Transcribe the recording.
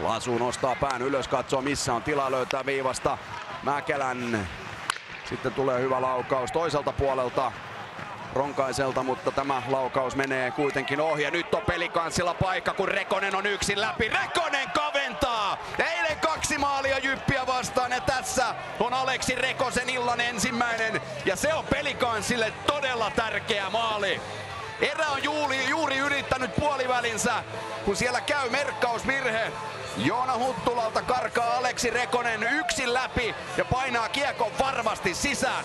Lasu nostaa pään ylös, katsoo missä on tila, löytää viivasta Mäkelän. Sitten tulee hyvä laukaus toiselta puolelta Ronkaiselta, mutta tämä laukaus menee kuitenkin ohi. Ja nyt on pelikanssilla paikka, kun Rekonen on yksin läpi. Rekonen kaventaa! Eilen kaksi maalia Jyppiä vastaan ja tässä on Aleksi Rekosen illan ensimmäinen. Ja se on pelikanssille todella tärkeä maali. Erä on juuri, juuri yrittänyt puolivälinsä, kun siellä käy merkkausvirhe. Joona Huttulalta karkaa Aleksi Rekonen yksin läpi ja painaa kiekon varmasti sisään.